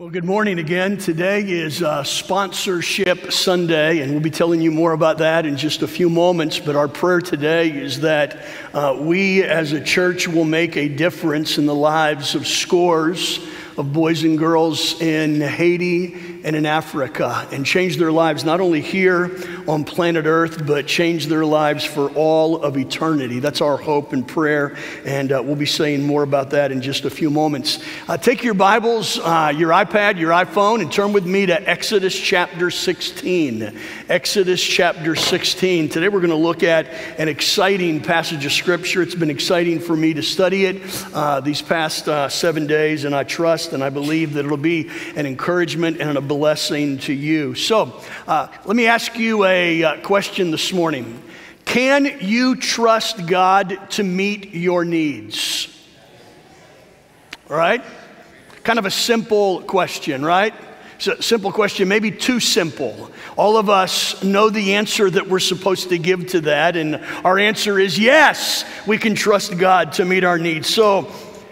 Well, good morning again. Today is uh, Sponsorship Sunday, and we'll be telling you more about that in just a few moments. But our prayer today is that uh, we as a church will make a difference in the lives of scores of boys and girls in Haiti and in Africa and change their lives not only here on planet Earth, but change their lives for all of eternity. That's our hope and prayer, and uh, we'll be saying more about that in just a few moments. Uh, take your Bibles, uh, your iPad, your iPhone, and turn with me to Exodus chapter 16. Exodus chapter 16. Today we're going to look at an exciting passage of Scripture. It's been exciting for me to study it uh, these past uh, seven days, and I trust and I believe that it'll be an encouragement and a blessing to you. So, uh, let me ask you a uh, question this morning Can you trust God to meet your needs? All right? Kind of a simple question, right? Simple question, maybe too simple. All of us know the answer that we're supposed to give to that, and our answer is yes, we can trust God to meet our needs. So,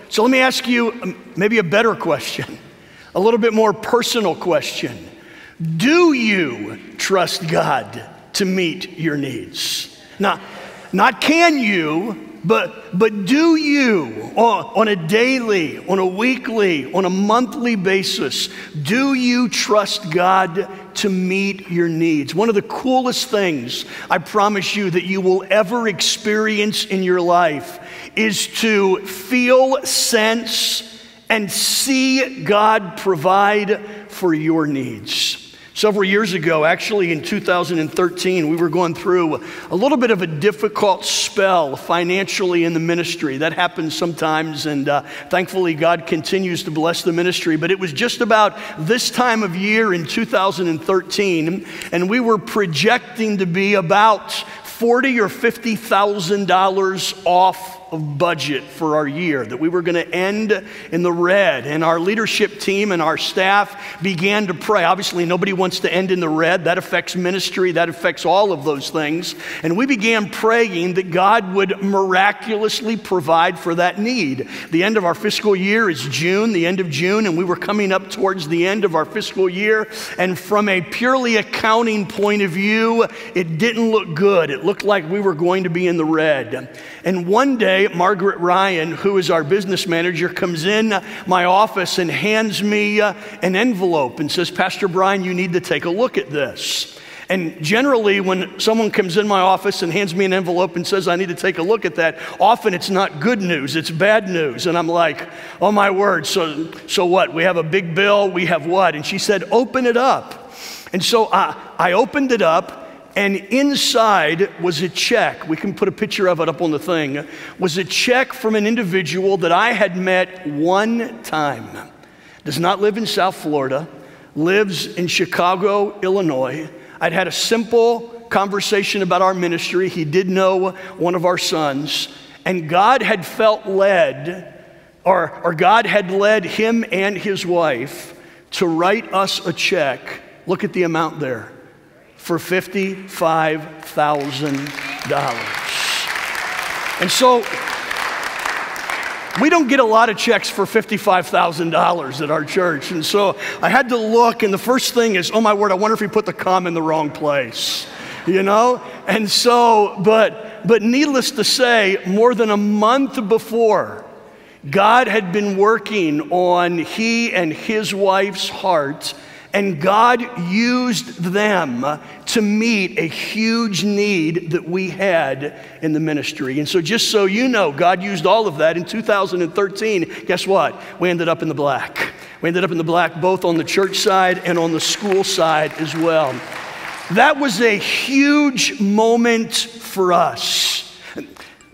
so let me ask you um, maybe a better question, a little bit more personal question. Do you trust God to meet your needs? Now, not can you, but, but do you, on, on a daily, on a weekly, on a monthly basis, do you trust God to meet your needs? One of the coolest things I promise you that you will ever experience in your life is to feel, sense, and see God provide for your needs. Several years ago, actually in 2013, we were going through a little bit of a difficult spell financially in the ministry. That happens sometimes, and uh, thankfully, God continues to bless the ministry. But it was just about this time of year in 2013, and we were projecting to be about forty or fifty thousand dollars off of budget for our year, that we were going to end in the red. And our leadership team and our staff began to pray. Obviously, nobody wants to end in the red. That affects ministry, that affects all of those things. And we began praying that God would miraculously provide for that need. The end of our fiscal year is June, the end of June, and we were coming up towards the end of our fiscal year. And from a purely accounting point of view, it didn't look good. It looked like we were going to be in the red. And one day, Margaret Ryan, who is our business manager, comes in my office and hands me uh, an envelope and says, Pastor Brian, you need to take a look at this. And generally, when someone comes in my office and hands me an envelope and says, I need to take a look at that, often it's not good news, it's bad news. And I'm like, oh my word, so, so what? We have a big bill, we have what? And she said, open it up. And so I, I opened it up and inside was a check. We can put a picture of it up on the thing. Was a check from an individual that I had met one time. Does not live in South Florida, lives in Chicago, Illinois. I'd had a simple conversation about our ministry. He did know one of our sons, and God had felt led, or, or God had led him and his wife to write us a check. Look at the amount there for $55,000. And so we don't get a lot of checks for $55,000 at our church. And so I had to look, and the first thing is, oh my word, I wonder if he put the comma in the wrong place. You know? And so, but but needless to say, more than a month before, God had been working on he and his wife's heart and God used them to meet a huge need that we had in the ministry. And so, just so you know, God used all of that in 2013. Guess what? We ended up in the black. We ended up in the black both on the church side and on the school side as well. That was a huge moment for us.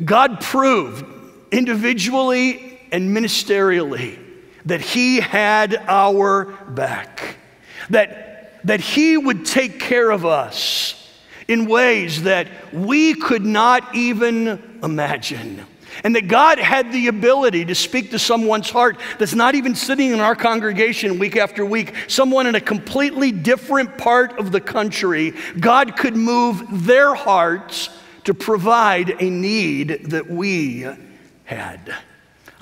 God proved individually and ministerially that He had our back that, that He would take care of us in ways that we could not even imagine. And that God had the ability to speak to someone's heart that's not even sitting in our congregation week after week, someone in a completely different part of the country. God could move their hearts to provide a need that we had.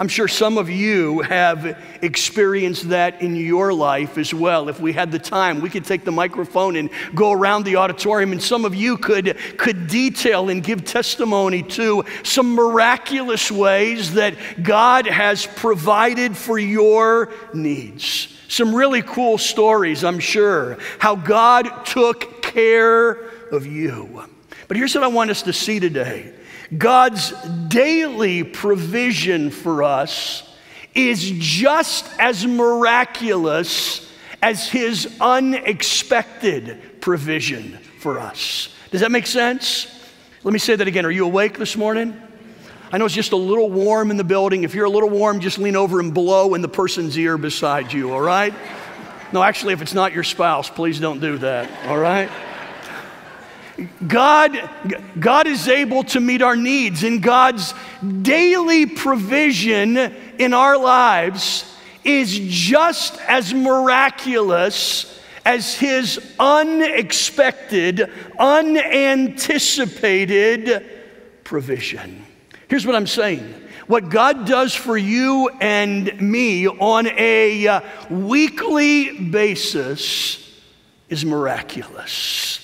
I'm sure some of you have experienced that in your life as well. If we had the time, we could take the microphone and go around the auditorium, and some of you could, could detail and give testimony to some miraculous ways that God has provided for your needs. Some really cool stories, I'm sure, how God took care of you. But here's what I want us to see today God's daily provision for us is just as miraculous as his unexpected provision for us. Does that make sense? Let me say that again. Are you awake this morning? I know it's just a little warm in the building. If you're a little warm, just lean over and blow in the person's ear beside you, all right? No, actually, if it's not your spouse, please don't do that, all right? God, God is able to meet our needs, and God's daily provision in our lives is just as miraculous as His unexpected, unanticipated provision. Here's what I'm saying. What God does for you and me on a uh, weekly basis is miraculous.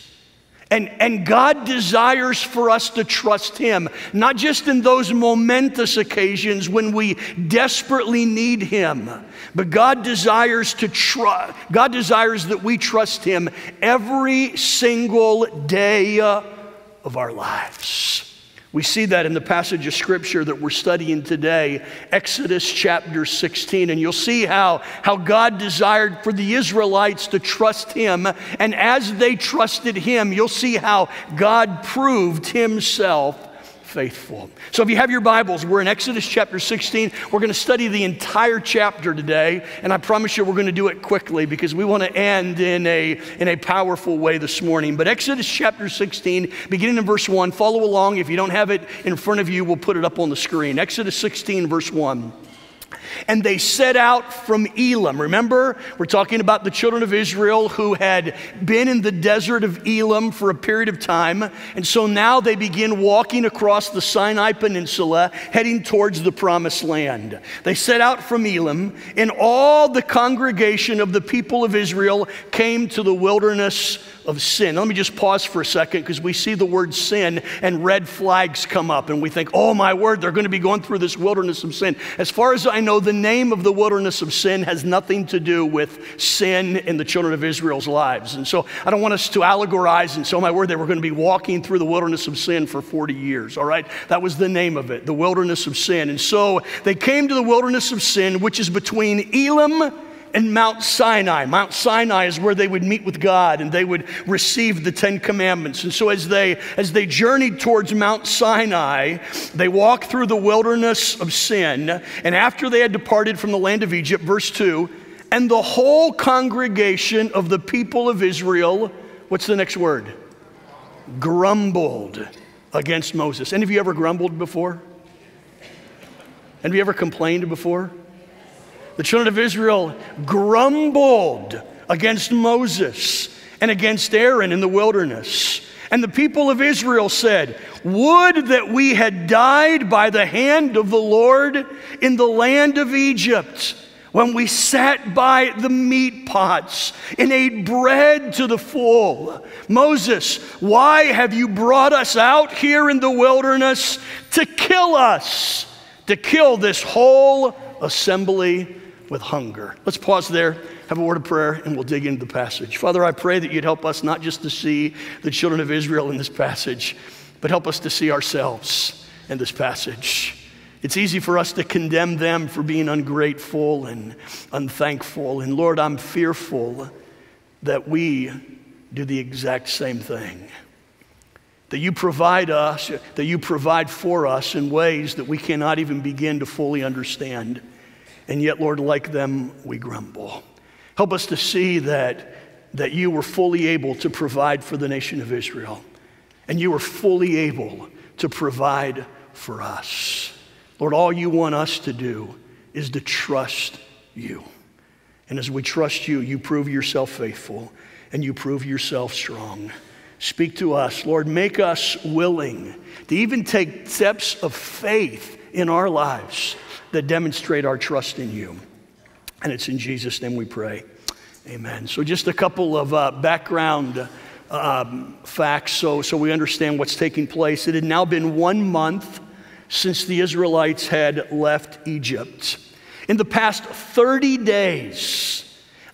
And, and God desires for us to trust Him, not just in those momentous occasions when we desperately need Him, but God desires to trust, God desires that we trust Him every single day of our lives. We see that in the passage of scripture that we're studying today, Exodus chapter 16. And you'll see how, how God desired for the Israelites to trust Him. And as they trusted Him, you'll see how God proved Himself faithful. So if you have your Bibles, we're in Exodus chapter 16. We're going to study the entire chapter today, and I promise you we're going to do it quickly because we want to end in a, in a powerful way this morning. But Exodus chapter 16, beginning in verse 1, follow along. If you don't have it in front of you, we'll put it up on the screen. Exodus 16, verse 1. And they set out from Elim. Remember, we're talking about the children of Israel who had been in the desert of Elim for a period of time. And so now they begin walking across the Sinai Peninsula, heading towards the promised land. They set out from Elim, and all the congregation of the people of Israel came to the wilderness of sin. Let me just pause for a second because we see the word sin and red flags come up, and we think, oh my word, they're going to be going through this wilderness of sin. As far as I know, the name of the wilderness of sin has nothing to do with sin in the children of Israel's lives. And so I don't want us to allegorize and say, oh my word, they were going to be walking through the wilderness of sin for 40 years, all right? That was the name of it, the wilderness of sin. And so they came to the wilderness of sin, which is between Elim and Mount Sinai. Mount Sinai is where they would meet with God and they would receive the Ten Commandments. And so as they as they journeyed towards Mount Sinai, they walked through the wilderness of sin. And after they had departed from the land of Egypt, verse 2, and the whole congregation of the people of Israel, what's the next word? Grumbled against Moses. Any of you ever grumbled before? Have you ever complained before? The children of Israel grumbled against Moses and against Aaron in the wilderness. And the people of Israel said, Would that we had died by the hand of the Lord in the land of Egypt, when we sat by the meat pots and ate bread to the full. Moses, why have you brought us out here in the wilderness to kill us, to kill this whole assembly with hunger. Let's pause there, have a word of prayer, and we'll dig into the passage. Father, I pray that you'd help us not just to see the children of Israel in this passage, but help us to see ourselves in this passage. It's easy for us to condemn them for being ungrateful and unthankful. And Lord, I'm fearful that we do the exact same thing. That you provide us, that you provide for us in ways that we cannot even begin to fully understand. And yet, Lord, like them, we grumble. Help us to see that, that you were fully able to provide for the nation of Israel, and you were fully able to provide for us. Lord, all you want us to do is to trust you. And as we trust you, you prove yourself faithful and you prove yourself strong. Speak to us, Lord. Make us willing to even take steps of faith in our lives that demonstrate our trust in you. And it's in Jesus' name we pray. Amen. So, just a couple of uh, background um, facts so, so we understand what's taking place. It had now been one month since the Israelites had left Egypt. In the past 30 days,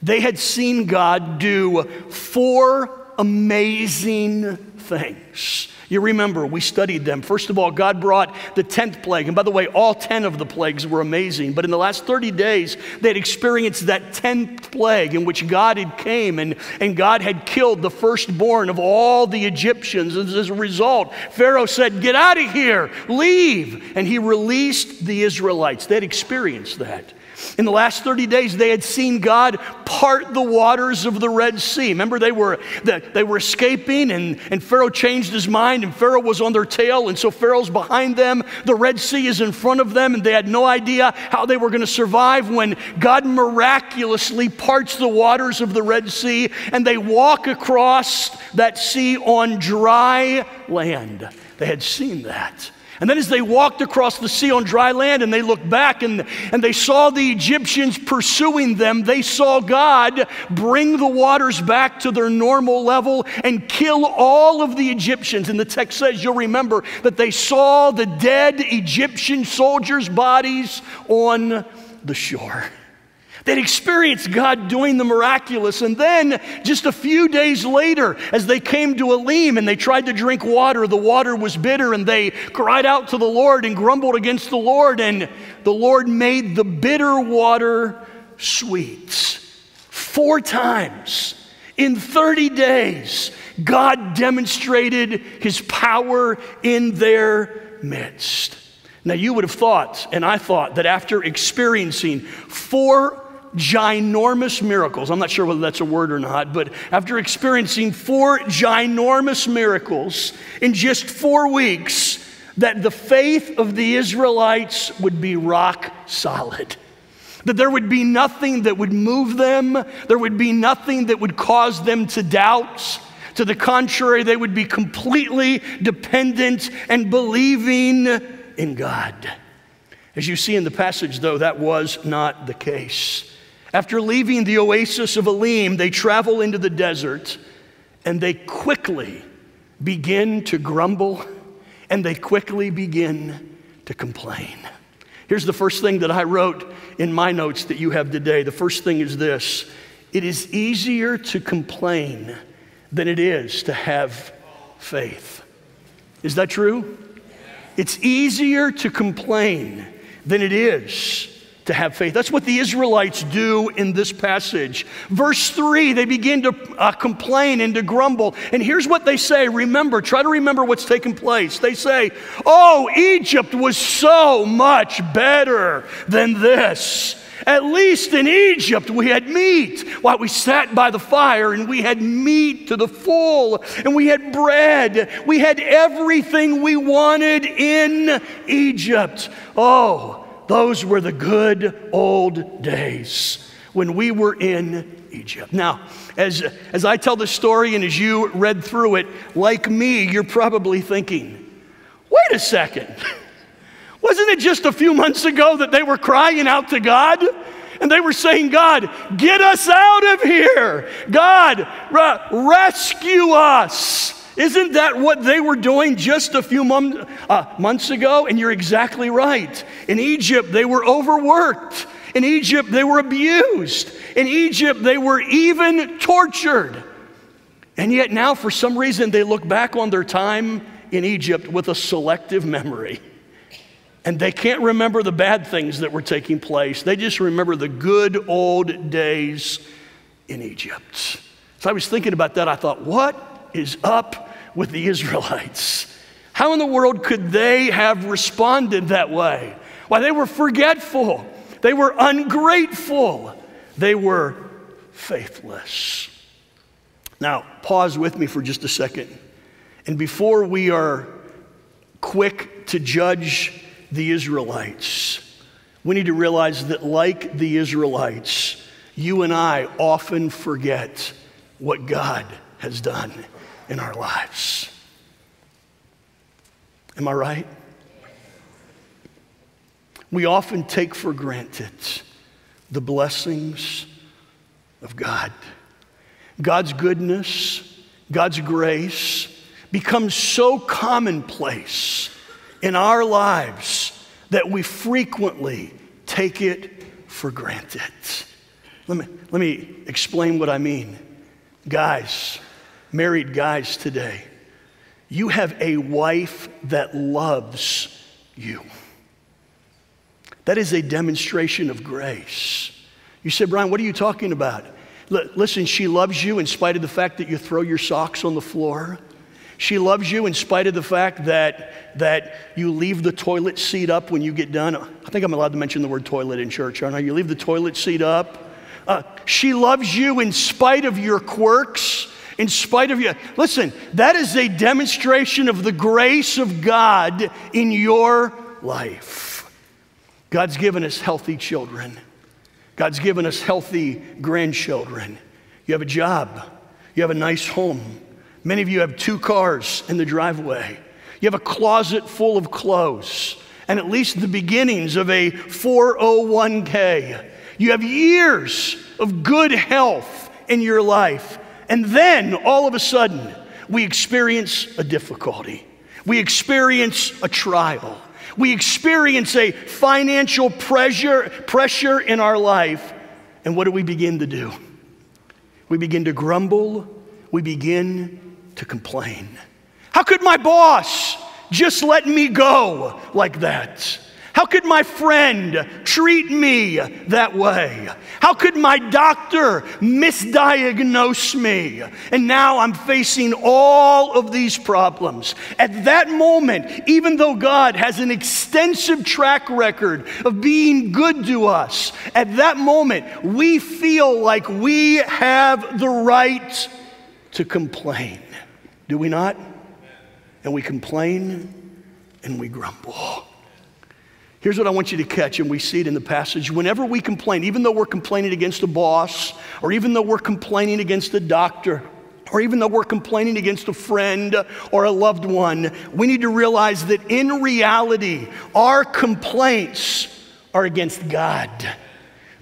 they had seen God do four amazing things. You remember, we studied them. First of all, God brought the 10th plague. And by the way, all 10 of the plagues were amazing. But in the last 30 days, they had experienced that 10th plague in which God had came and, and God had killed the firstborn of all the Egyptians. And as a result, Pharaoh said, Get out of here, leave. And he released the Israelites. They had experienced that. In the last 30 days, they had seen God part the waters of the Red Sea. Remember, they were, they were escaping, and, and Pharaoh changed his mind, and Pharaoh was on their tail, and so Pharaoh's behind them. The Red Sea is in front of them, and they had no idea how they were going to survive when God miraculously parts the waters of the Red Sea, and they walk across that sea on dry land. They had seen that. And then, as they walked across the sea on dry land and they looked back and, and they saw the Egyptians pursuing them, they saw God bring the waters back to their normal level and kill all of the Egyptians. And the text says, you'll remember that they saw the dead Egyptian soldiers' bodies on the shore. They'd experienced God doing the miraculous. And then, just a few days later, as they came to Elim and they tried to drink water, the water was bitter, and they cried out to the Lord and grumbled against the Lord. And the Lord made the bitter water sweet. Four times in 30 days, God demonstrated his power in their midst. Now, you would have thought, and I thought, that after experiencing four ginormous miracles. I'm not sure whether that's a word or not, but after experiencing four ginormous miracles in just four weeks, that the faith of the Israelites would be rock solid. That there would be nothing that would move them, there would be nothing that would cause them to doubt. To the contrary, they would be completely dependent and believing in God. As you see in the passage, though, that was not the case. After leaving the oasis of Elim, they travel into the desert and they quickly begin to grumble and they quickly begin to complain. Here's the first thing that I wrote in my notes that you have today. The first thing is this it is easier to complain than it is to have faith. Is that true? It's easier to complain than it is to have faith. That's what the Israelites do in this passage. Verse 3, they begin to uh, complain and to grumble. And here's what they say remember, try to remember what's taken place. They say, Oh, Egypt was so much better than this. At least in Egypt we had meat. While we sat by the fire and we had meat to the full, and we had bread. We had everything we wanted in Egypt. Oh, those were the good old days when we were in Egypt. Now, as, as I tell the story and as you read through it, like me, you're probably thinking, wait a second. Wasn't it just a few months ago that they were crying out to God? And they were saying, God, get us out of here. God, re- rescue us. Isn't that what they were doing just a few mom, uh, months ago? And you're exactly right. In Egypt, they were overworked. In Egypt, they were abused. In Egypt, they were even tortured. And yet now, for some reason, they look back on their time in Egypt with a selective memory. And they can't remember the bad things that were taking place. They just remember the good old days in Egypt. So I was thinking about that. I thought, what is up with the Israelites? How in the world could they have responded that way? Why, they were forgetful, they were ungrateful, they were faithless. Now, pause with me for just a second. And before we are quick to judge the Israelites, we need to realize that, like the Israelites, you and I often forget what God has done in our lives. Am I right? we often take for granted the blessings of God. God's goodness, God's grace becomes so commonplace in our lives that we frequently take it for granted. Let me, let me explain what I mean. Guys, married guys today, you have a wife that loves you. That is a demonstration of grace. You said, Brian, what are you talking about? L- listen, she loves you in spite of the fact that you throw your socks on the floor. She loves you in spite of the fact that, that you leave the toilet seat up when you get done. I think I'm allowed to mention the word toilet in church, aren't I? You leave the toilet seat up. Uh, she loves you in spite of your quirks, in spite of you. Listen, that is a demonstration of the grace of God in your life. God's given us healthy children. God's given us healthy grandchildren. You have a job. You have a nice home. Many of you have two cars in the driveway. You have a closet full of clothes and at least the beginnings of a 401k. You have years of good health in your life. And then all of a sudden, we experience a difficulty. We experience a trial. We experience a financial pressure, pressure in our life. And what do we begin to do? We begin to grumble. We begin to complain. How could my boss just let me go like that? How could my friend treat me that way? How could my doctor misdiagnose me? And now I'm facing all of these problems. At that moment, even though God has an extensive track record of being good to us, at that moment, we feel like we have the right to complain. Do we not? And we complain and we grumble. Here's what I want you to catch, and we see it in the passage. Whenever we complain, even though we're complaining against a boss, or even though we're complaining against a doctor, or even though we're complaining against a friend or a loved one, we need to realize that in reality, our complaints are against God.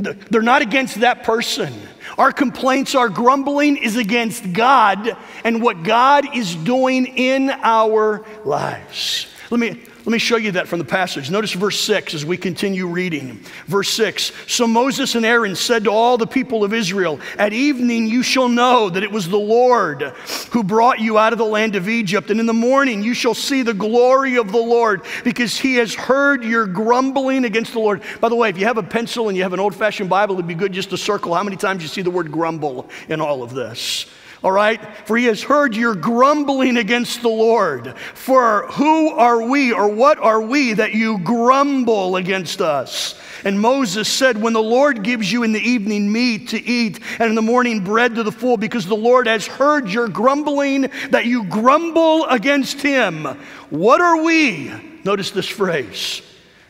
They're not against that person. Our complaints, our grumbling is against God and what God is doing in our lives. Let me, let me show you that from the passage. Notice verse 6 as we continue reading. Verse 6 So Moses and Aaron said to all the people of Israel, At evening you shall know that it was the Lord who brought you out of the land of Egypt. And in the morning you shall see the glory of the Lord, because he has heard your grumbling against the Lord. By the way, if you have a pencil and you have an old fashioned Bible, it'd be good just to circle how many times you see the word grumble in all of this all right? For he has heard your grumbling against the Lord. For who are we or what are we that you grumble against us? And Moses said, When the Lord gives you in the evening meat to eat and in the morning bread to the full, because the Lord has heard your grumbling that you grumble against him, what are we? Notice this phrase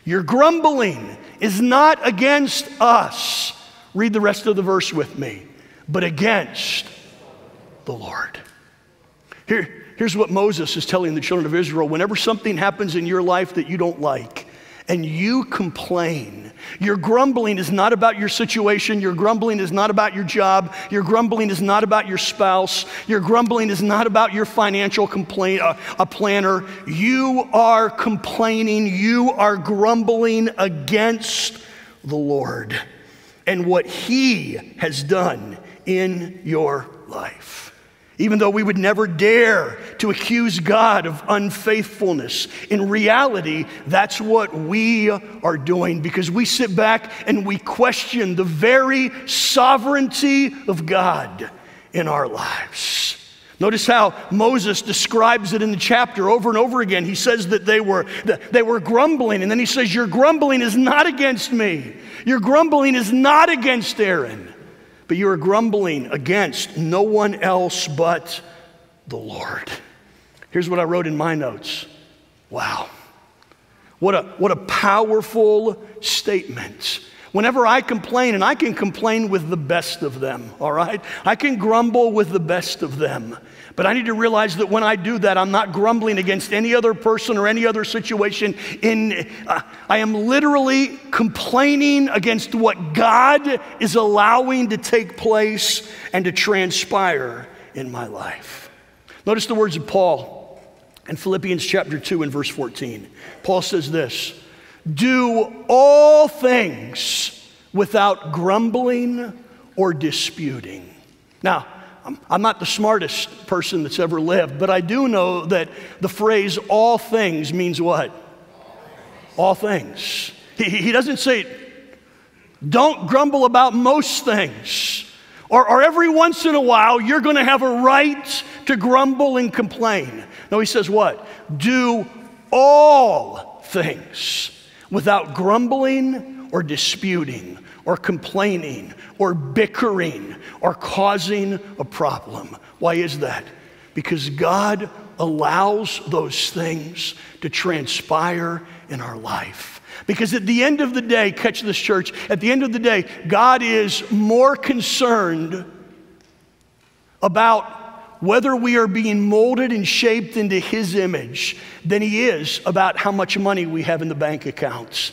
your grumbling is not against us. Read the rest of the verse with me, but against the Lord. Here, here's what Moses is telling the children of Israel whenever something happens in your life that you don't like, and you complain. Your grumbling is not about your situation. Your grumbling is not about your job. Your grumbling is not about your spouse. Your grumbling is not about your financial complaint, uh, a planner. You are complaining. You are grumbling against the Lord and what He has done in your life even though we would never dare to accuse God of unfaithfulness. In reality, that's what we are doing because we sit back and we question the very sovereignty of God in our lives. Notice how Moses describes it in the chapter over and over again. He says that they were, they were grumbling, and then he says, Your grumbling is not against me. Your grumbling is not against Aaron but you are grumbling against no one else but the Lord. Here's what I wrote in my notes. Wow. What a, what a powerful statement. Whenever I complain, and I can complain with the best of them, all right? I can grumble with the best of them. But I need to realize that when I do that, I'm not grumbling against any other person or any other situation. In, uh, I am literally complaining against what God is allowing to take place and to transpire in my life. Notice the words of Paul in Philippians chapter 2 and verse 14. Paul says this Do all things without grumbling or disputing. Now, I'm not the smartest person that's ever lived, but I do know that the phrase all things means what? All things. He, he doesn't say, don't grumble about most things. Or, or every once in a while, you're going to have a right to grumble and complain. No, he says what? Do all things without grumbling or disputing or complaining or bickering or causing a problem. Why is that? Because God allows those things to transpire in our life. Because at the end of the day, catch this church, at the end of the day, God is more concerned about whether we are being molded and shaped into His image than He is about how much money we have in the bank accounts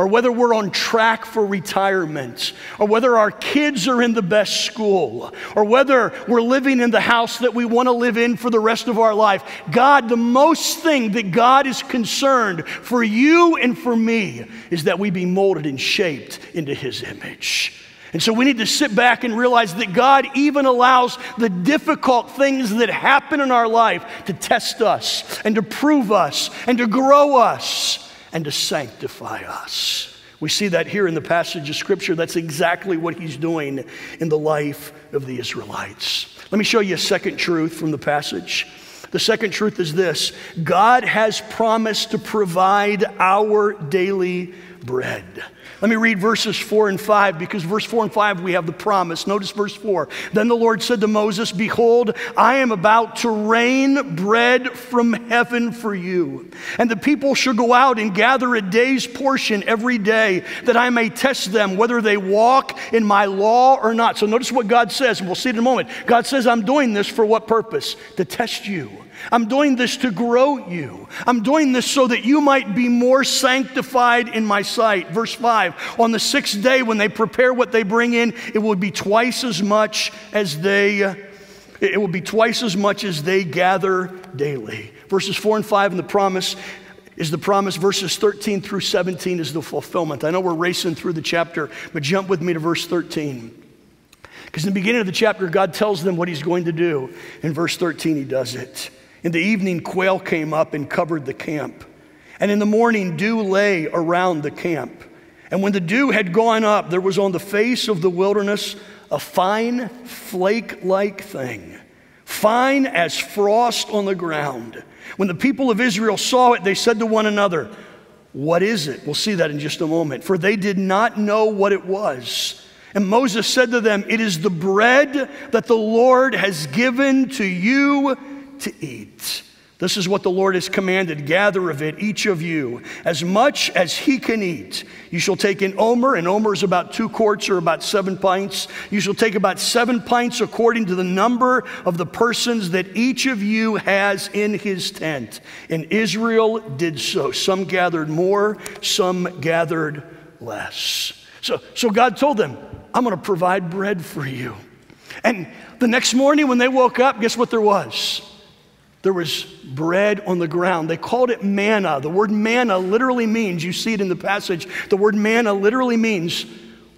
or whether we're on track for retirement, or whether our kids are in the best school, or whether we're living in the house that we want to live in for the rest of our life. God, the most thing that God is concerned for you and for me is that we be molded and shaped into His image. And so we need to sit back and realize that God even allows the difficult things that happen in our life to test us and to prove us and to grow us and to sanctify us. We see that here in the passage of Scripture. That's exactly what he's doing in the life of the Israelites. Let me show you a second truth from the passage. The second truth is this God has promised to provide our daily bread. Let me read verses 4 and 5 because verse 4 and 5 we have the promise. Notice verse 4. Then the Lord said to Moses, Behold, I am about to rain bread from heaven for you. And the people shall go out and gather a day's portion every day that I may test them whether they walk in my law or not. So notice what God says, and we'll see it in a moment. God says, I'm doing this for what purpose? To test you. I'm doing this to grow you. I'm doing this so that you might be more sanctified in my sight. Verse 5 On the sixth day, when they prepare what they bring in, it will be twice as much as they. It will be twice as much as they gather daily. Verses 4 and 5 in the promise is the promise. Verses 13 through 17 is the fulfillment. I know we're racing through the chapter, but jump with me to verse 13. Because in the beginning of the chapter, God tells them what He's going to do. In verse 13, He does it. In the evening, quail came up and covered the camp. And in the morning, dew lay around the camp. And when the dew had gone up, there was on the face of the wilderness a fine flake like thing, fine as frost on the ground. When the people of Israel saw it, they said to one another, What is it? We'll see that in just a moment. For they did not know what it was. And Moses said to them, It is the bread that the Lord has given to you to eat. This is what the Lord has commanded gather of it, each of you, as much as he can eat. You shall take an omer, and omer is about two quarts or about seven pints. You shall take about seven pints according to the number of the persons that each of you has in his tent. And Israel did so. Some gathered more, some gathered less. So, so God told them, I'm going to provide bread for you. And the next morning when they woke up, guess what there was? There was bread on the ground. They called it manna. The word manna literally means, you see it in the passage, the word manna literally means,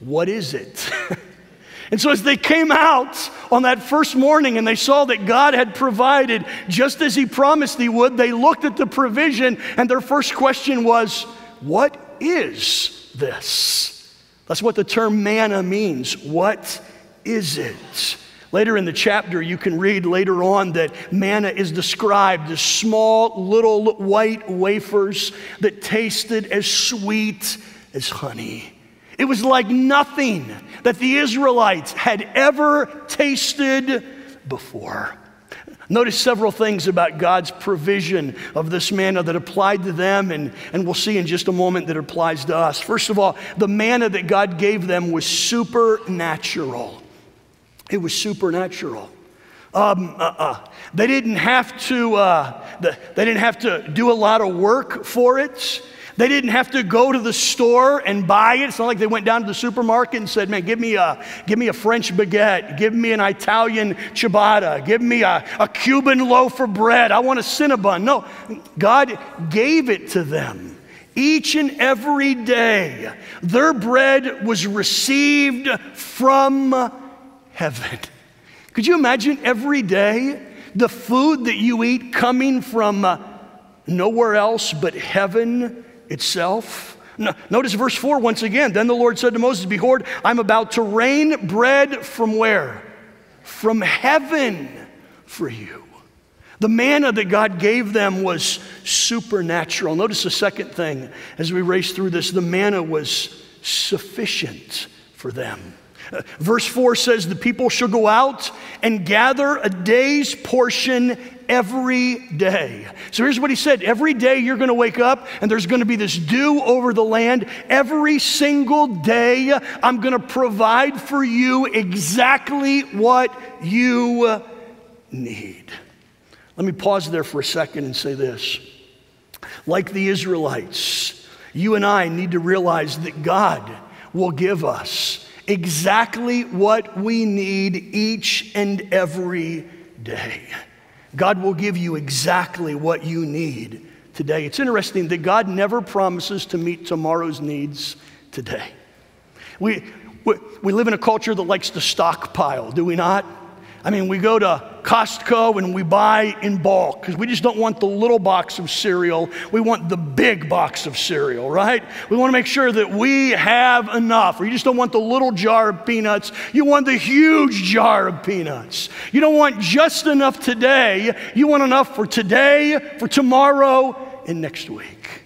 what is it? and so as they came out on that first morning and they saw that God had provided just as He promised He would, they looked at the provision and their first question was, What is this? That's what the term manna means. What is it? Later in the chapter, you can read later on that manna is described as small little white wafers that tasted as sweet as honey. It was like nothing that the Israelites had ever tasted before. Notice several things about God's provision of this manna that applied to them, and, and we'll see in just a moment that applies to us. First of all, the manna that God gave them was supernatural. It was supernatural. Um, uh, uh. They didn't have to. Uh, they didn't have to do a lot of work for it. They didn't have to go to the store and buy it. It's not like they went down to the supermarket and said, Man, give me a, give me a French baguette. Give me an Italian ciabatta. Give me a, a Cuban loaf of bread. I want a Cinnabon. No, God gave it to them. Each and every day, their bread was received from heaven. Could you imagine every day the food that you eat coming from uh, nowhere else but heaven itself. Notice verse 4 once again. Then the Lord said to Moses, Behold, I'm about to rain bread from where? From heaven for you. The manna that God gave them was supernatural. Notice the second thing as we race through this the manna was sufficient for them. Verse 4 says, The people shall go out and gather a day's portion every day. So here's what he said Every day you're going to wake up and there's going to be this dew over the land. Every single day, I'm going to provide for you exactly what you need. Let me pause there for a second and say this. Like the Israelites, you and I need to realize that God will give us exactly what we need each and every day. God will give you exactly what you need today. It's interesting that God never promises to meet tomorrow's needs today. We, we, we live in a culture that likes to stockpile, do we not? I mean, we go to Costco and we buy in bulk because we just don't want the little box of cereal. We want the big box of cereal, right? We want to make sure that we have enough. Or you just don't want the little jar of peanuts. You want the huge jar of peanuts. You don't want just enough today. You want enough for today, for tomorrow, and next week.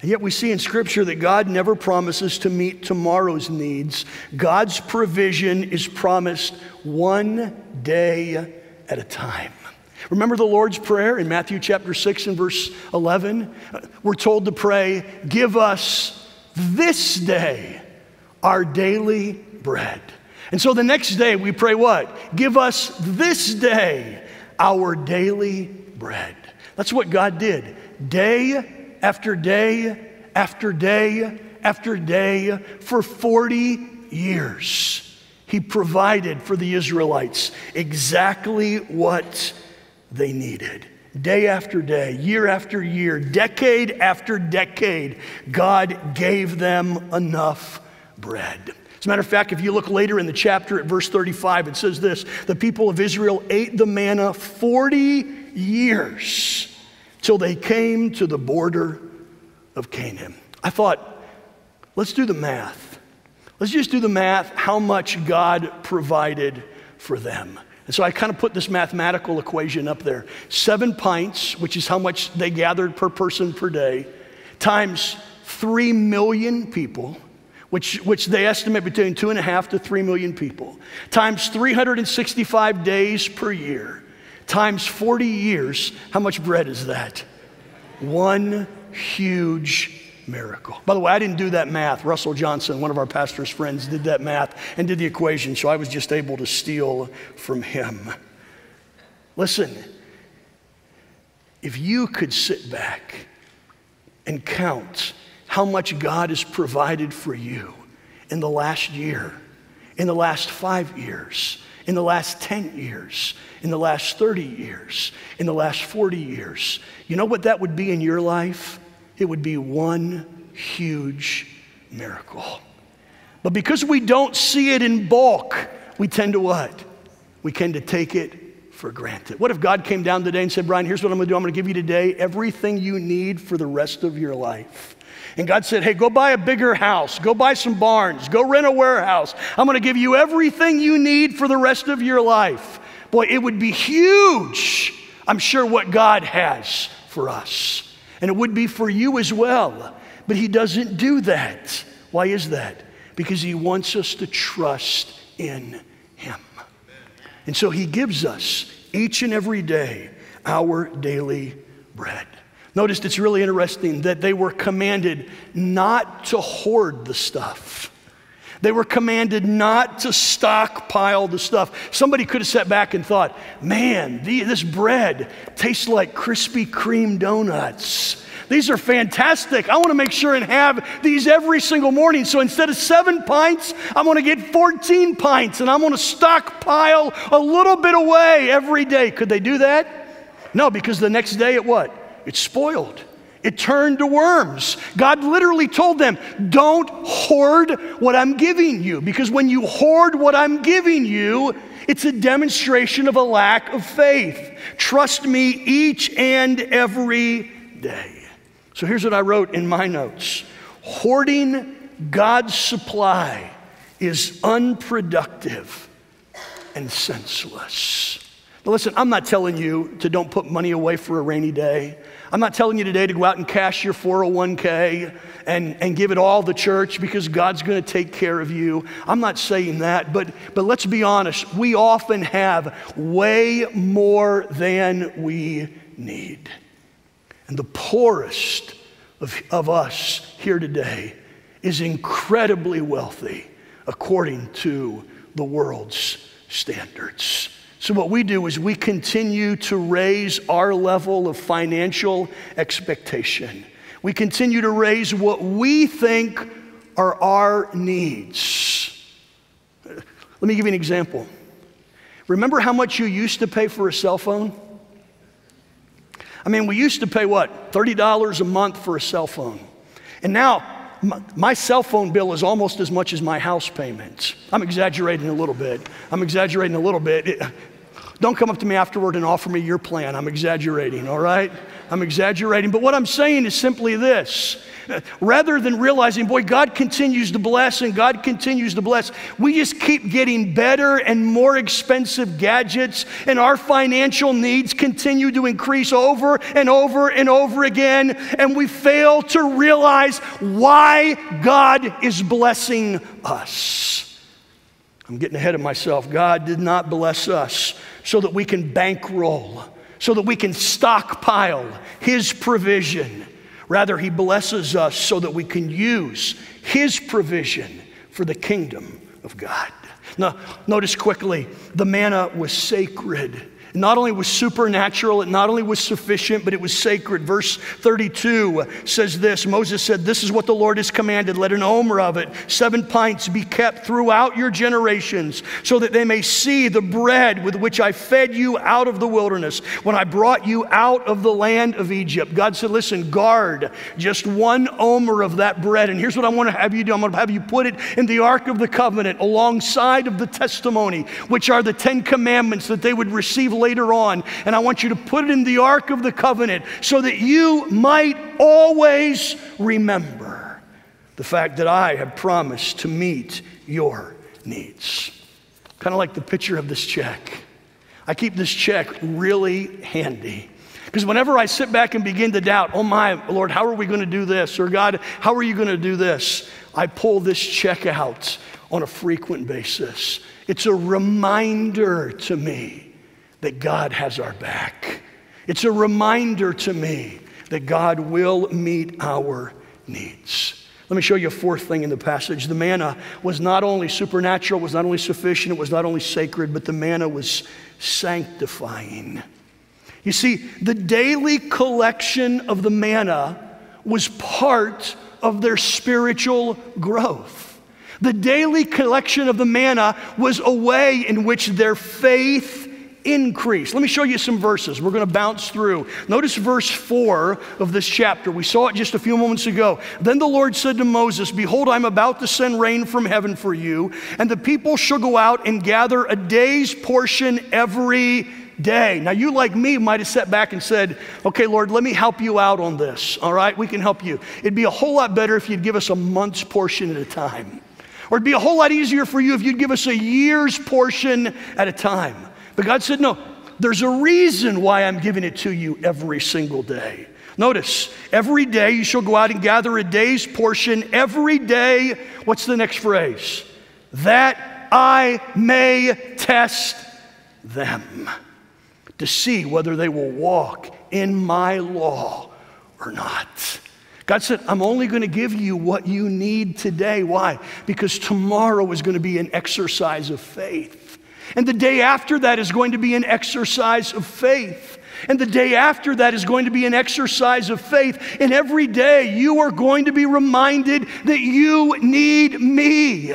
And yet we see in Scripture that God never promises to meet tomorrow's needs. God's provision is promised one day at a time. Remember the Lord's Prayer in Matthew chapter 6 and verse 11? We're told to pray, Give us this day our daily bread. And so the next day we pray what? Give us this day our daily bread. That's what God did. Day after day after day after day for 40 years. He provided for the Israelites exactly what they needed. Day after day, year after year, decade after decade, God gave them enough bread. As a matter of fact, if you look later in the chapter at verse 35, it says this The people of Israel ate the manna 40 years till they came to the border of Canaan. I thought, let's do the math. Let's just do the math how much God provided for them. And so I kind of put this mathematical equation up there. Seven pints, which is how much they gathered per person per day, times three million people, which, which they estimate between two and a half to three million people, times 365 days per year, times 40 years. How much bread is that? One huge miracle. By the way, I didn't do that math. Russell Johnson, one of our pastor's friends, did that math and did the equation, so I was just able to steal from him. Listen, if you could sit back and count how much God has provided for you in the last year, in the last five years, in the last 10 years, in the last 30 years, in the last 40 years, you know what that would be in your life? It would be one huge miracle. But because we don't see it in bulk, we tend to what? We tend to take it for granted. What if God came down today and said, Brian, here's what I'm gonna do. I'm gonna give you today everything you need for the rest of your life. And God said, Hey, go buy a bigger house, go buy some barns, go rent a warehouse. I'm gonna give you everything you need for the rest of your life. Boy, it would be huge, I'm sure, what God has for us. And it would be for you as well. But He doesn't do that. Why is that? Because He wants us to trust in. And so He gives us each and every day our daily bread. Notice it's really interesting that they were commanded not to hoard the stuff. They were commanded not to stockpile the stuff. Somebody could have sat back and thought, man, the, this bread tastes like Krispy Kreme donuts. These are fantastic. I want to make sure and have these every single morning. So instead of seven pints, I'm going to get 14 pints and I'm going to stockpile a little bit away every day. Could they do that? No, because the next day it what? It's spoiled. It turned to worms. God literally told them, Don't hoard what I'm giving you, because when you hoard what I'm giving you, it's a demonstration of a lack of faith. Trust me each and every day. So here's what I wrote in my notes Hoarding God's supply is unproductive and senseless. Now, listen, I'm not telling you to don't put money away for a rainy day. I'm not telling you today to go out and cash your 401k and, and give it all the church because God's going to take care of you. I'm not saying that, but, but let's be honest. We often have way more than we need. And the poorest of, of us here today is incredibly wealthy according to the world's standards. So, what we do is we continue to raise our level of financial expectation. We continue to raise what we think are our needs. Let me give you an example. Remember how much you used to pay for a cell phone? I mean, we used to pay what? $30 a month for a cell phone. And now my, cell phone bill is almost as much as my house payment. I'm exaggerating a little bit. I'm exaggerating a little bit. It, don't come up to me afterward and offer me your plan. I'm exaggerating, all right? I'm exaggerating. But what I'm saying is simply this rather than realizing, boy, God continues to bless and God continues to bless, we just keep getting better and more expensive gadgets, and our financial needs continue to increase over and over and over again, and we fail to realize why God is blessing us. I'm getting ahead of myself. God did not bless us so that we can bankroll, so that we can stockpile His provision. Rather, He blesses us so that we can use His provision for the kingdom of God. Now, notice quickly the manna was sacred not only was supernatural, it not only was sufficient, but it was sacred. Verse 32 says this Moses said, This is what the Lord has commanded. Let an omer of it, seven pints, be kept throughout your generations, so that they may see the bread with which I fed you out of the wilderness when I brought you out of the land of Egypt. God said, Listen, guard just one omer of that bread. And here's what I want to have you do I'm going to have you put it in the Ark of the Covenant alongside of the testimony, which are the Ten Commandments that they would receive later on. And I want you to put it in the Ark of the Covenant so that you might always remember the fact that I have promised to meet your needs. Kind of like the picture of this check. I keep this check really handy. Because whenever I sit back and begin to doubt, oh my Lord, how are we going to do this? Or God, how are you going to do this? I pull this check out on a frequent basis. It's a reminder to me that God has our back. It's a reminder to me that God will meet our needs. Let me show you a fourth thing in the passage. The manna was not only supernatural, was not only sufficient, it was not only sacred, but the manna was sanctifying. You see, the daily collection of the manna was part of their spiritual growth. The daily collection of the manna was a way in which their faith increase. Let me show you some verses. We're going to bounce through. Notice verse 4 of this chapter. We saw it just a few moments ago. Then the Lord said to Moses, Behold, I'm about to send rain from heaven for you, and the people shall go out and gather a day's portion every day. Now, you, like me, might have sat back and said, Okay, Lord, let me help you out on this. All right, we can help you. It'd be a whole lot better if you'd give us a month's portion at a time. Or it'd be a whole lot easier for you if you'd give us a year's portion at a time. But God said, No, there's a reason why I'm giving it to you every single day. Notice, every day you shall go out and gather a day's portion. Every day, what's the next phrase? That I may test them. to see whether they will walk in my law or not. God said, I'm only going to give you what you need today. Why? Because tomorrow is going to be an exercise of faith. And the day after that is going to be an exercise of faith. And the day after that is going to be an exercise of faith. And every day you are going to be reminded that you need me.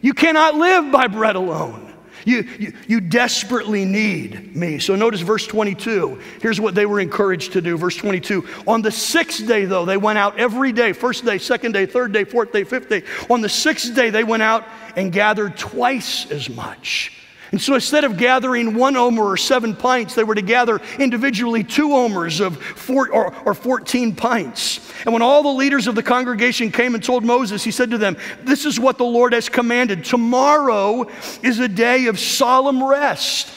You cannot live by bread alone. You, you, you, desperately need me. So notice verse 22. Here's what they were encouraged to do. Verse 22. On the sixth day, though, they went out every day first day, second day, third day, fourth day, fifth day. On the sixth day, they went out and gathered twice as much. And so instead of gathering one omer or seven pints, they were to gather individually two omers of four or, or 14 pints. And when all the leaders of the congregation came and told Moses, he said to them, This is what the Lord has commanded. Tomorrow is a day of solemn rest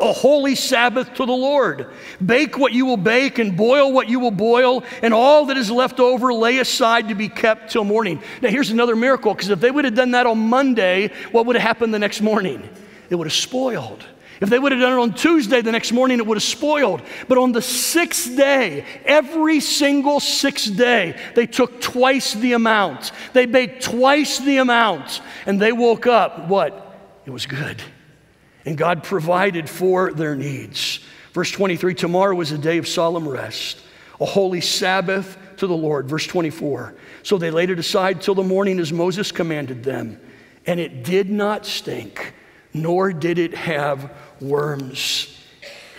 a holy Sabbath to the Lord. Bake what you will bake and boil what you will boil, and all that is left over lay aside to be kept till morning. Now, here's another miracle because if they would have done that on Monday, what would have happened the next morning? It would have spoiled. If they would have done it on Tuesday, the next morning it would have spoiled. But on the sixth day, every single sixth day, they took twice the amount. They baked twice the amount. And they woke up, what? It was good. And God provided for their needs. Verse 23 Tomorrow is a day of solemn rest, a holy Sabbath to the Lord. Verse 24 So they laid it aside till the morning as Moses commanded them. And it did not stink nor did it have worms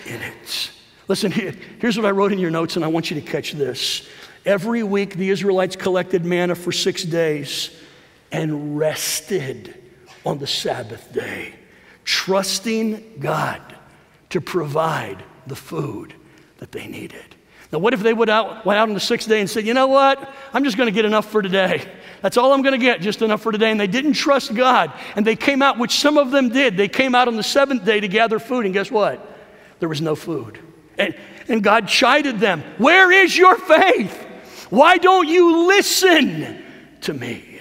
in it. Listen, here's what I wrote in your notes, and I want you to catch this. Every week, the Israelites collected manna for six days and rested on the Sabbath day, trusting God to provide the food that they needed. Now, what if they went out, went out on the sixth day and said, you know what? I'm just going to get enough for today. That's all I'm going to get, just enough for today. And they didn't trust God. And they came out, which some of them did. They came out on the seventh day to gather food. And guess what? There was no food. And, and God chided them. Where is your faith? Why don't you listen to me?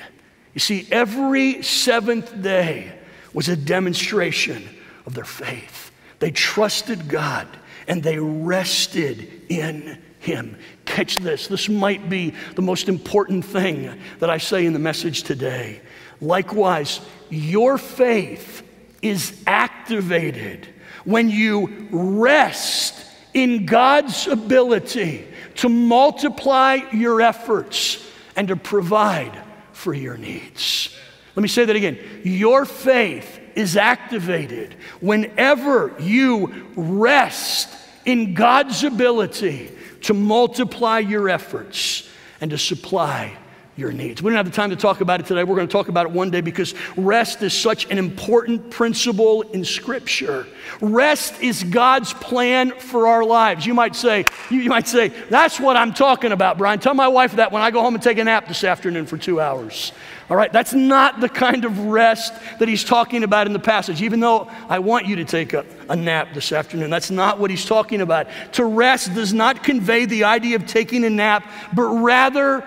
You see, every seventh day was a demonstration of their faith. They trusted God and they rested in him. Catch this. This might be the most important thing that I say in the message today. Likewise, your faith is activated when you rest in God's ability to multiply your efforts and to provide for your needs. Let me say that again. Your faith is activated whenever you rest in God's ability to multiply your efforts and to supply your needs. We don't have the time to talk about it today. We're going to talk about it one day because rest is such an important principle in Scripture. Rest is God's plan for our lives. You might say, you, might say, that's what I'm talking about, Brian. Tell my wife that when I go home and take a nap this afternoon for two hours. All right, that's not the kind of rest that he's talking about in the passage, even though I want you to take a, a, nap this afternoon. That's not what he's talking about. To rest does not convey the idea of taking a nap, but rather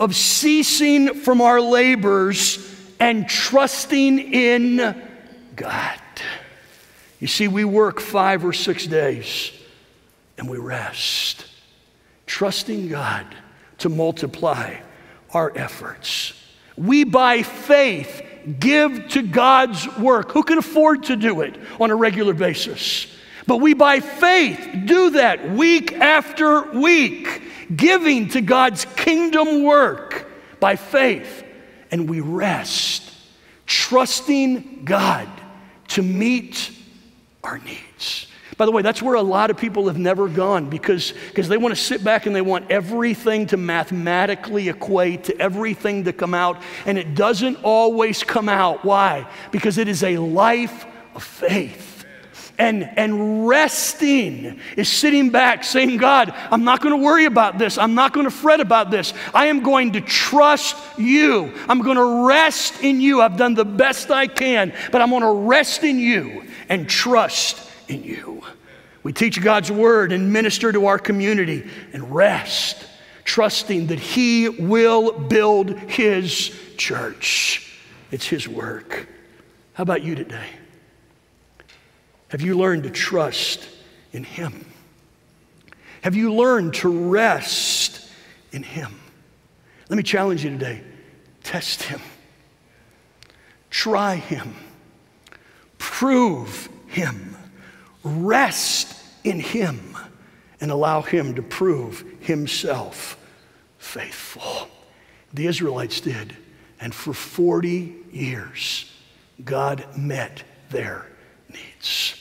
of ceasing from our labors and trusting in God. You see, we work five or six days and we rest, trusting God to multiply our efforts. We, by faith, give to God's work. Who can afford to do it on a regular basis? But we, by faith, do that week after week, giving to God's kingdom work by faith. And we rest, trusting God to meet our needs. By the way, that's where a lot of people have never gone because, they want to sit back and they want everything to mathematically equate, to everything to come out, and it doesn't always come out. Why? Because it is a life of faith. And, and resting is sitting back saying, God, I'm not going to worry about this. I'm not going to fret about this. I am going to trust you. I'm going to rest in you. I've done the best I can, but I'm going to rest in you and trust in you. We teach God's word and minister to our community and rest, trusting that He will build His church. It's His work. How about you today? Have you learned to trust in Him? Have you learned to rest in Him? Let me challenge you today test Him, try Him, prove Him, rest in Him, and allow Him to prove Himself faithful. The Israelites did. And for 40 years, God met their needs.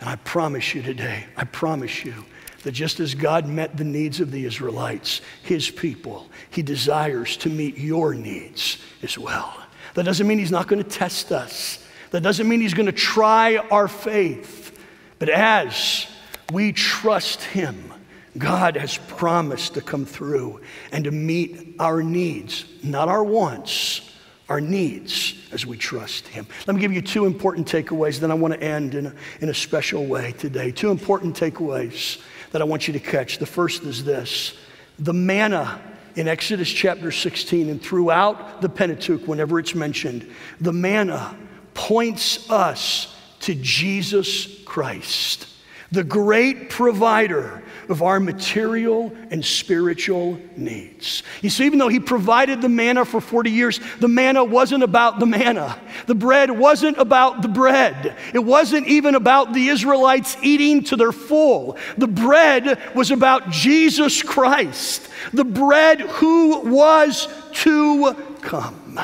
And I promise you today, I promise you that just as God met the needs of the Israelites, his people, he desires to meet your needs as well. That doesn't mean he's not going to test us. That doesn't mean he's going to try our faith. But as we trust him, God has promised to come through and to meet our needs, not our wants, our needs as we trust Him. Let me give you two important takeaways, then I want to end in a, in a special way today. Two important takeaways that I want you to catch. The first is this the manna in Exodus chapter 16 and throughout the Pentateuch, whenever it's mentioned, the manna points us to Jesus Christ, the great provider of our material and spiritual needs. You see, even though he provided the manna for 40 years, the manna wasn't about the manna. The bread wasn't about the bread. It wasn't even about the Israelites eating to their full. The bread was about Jesus Christ, the bread who was to come.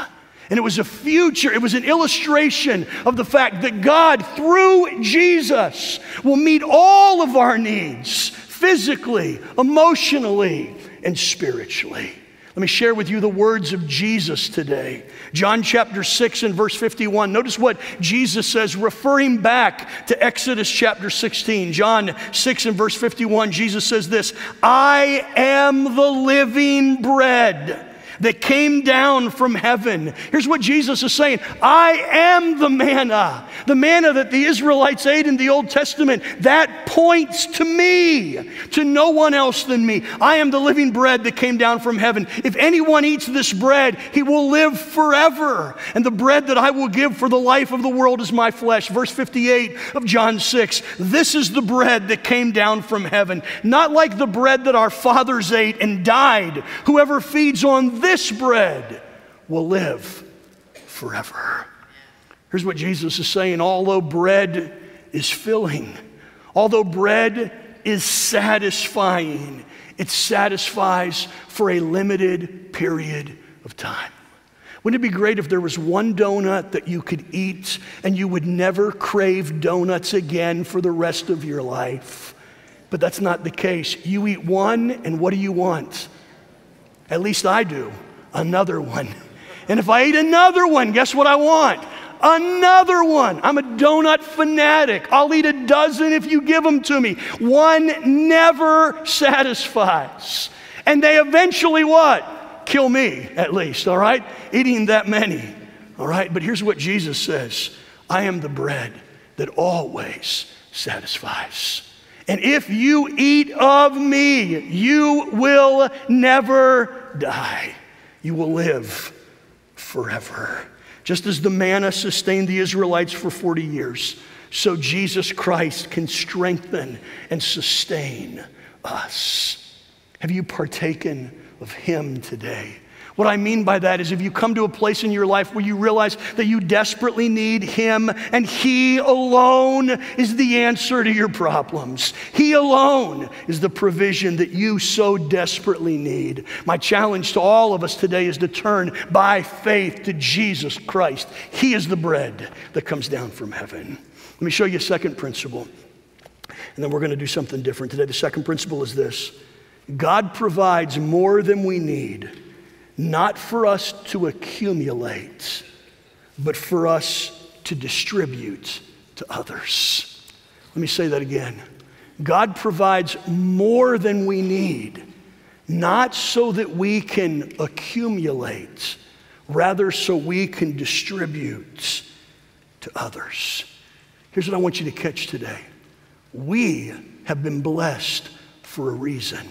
And it was a future, it was an illustration of the fact that God, through Jesus, will meet all of our needs physically, emotionally, and spiritually. Let me share with you the words of Jesus today. John chapter 6 and verse 51. Notice what Jesus says, referring back to Exodus chapter 16. John 6 and verse 51, Jesus says this I am the living bread that came down from heaven. Here's what Jesus is saying I am the manna, the manna that the Israelites ate in the Old Testament. That points to me, to no one else than me. I am the living bread that came down from heaven. If anyone eats this bread, he will live forever. And the bread that I will give for the life of the world is my flesh. Verse 58 of John 6 This is the bread that came down from heaven, not like the bread that our fathers ate and died. Whoever feeds on this, this bread will live forever. Here's what Jesus is saying although bread is filling, although bread is satisfying, it satisfies for a limited period of time. Wouldn't it be great if there was one donut that you could eat and you would never crave donuts again for the rest of your life? But that's not the case. You eat one, and what do you want? At least I do. Another one. And if I eat another one, guess what I want? Another one. I'm a donut fanatic. I'll eat a dozen if you give them to me. One never satisfies. And they eventually what? Kill me, at least, all right? Eating that many, all right? But here's what Jesus says I am the bread that always satisfies. And if you eat of me, you will never die. You will live forever. Just as the manna sustained the Israelites for 40 years, so Jesus Christ can strengthen and sustain us. Have you partaken of Him today? What I mean by that is if you come to a place in your life where you realize that you desperately need Him and He alone is the answer to your problems, He alone is the provision that you so desperately need. My challenge to all of us today is to turn by faith to Jesus Christ. He is the bread that comes down from heaven. Let me show you a second principle, and then we're going to do something different today. The second principle is this God provides more than we need not for us to accumulate, but for us to distribute to others. Let me say that again. God provides more than we need, not so that we can accumulate, rather, so we can distribute to others. Here's what I want you to catch today we have been blessed for a reason.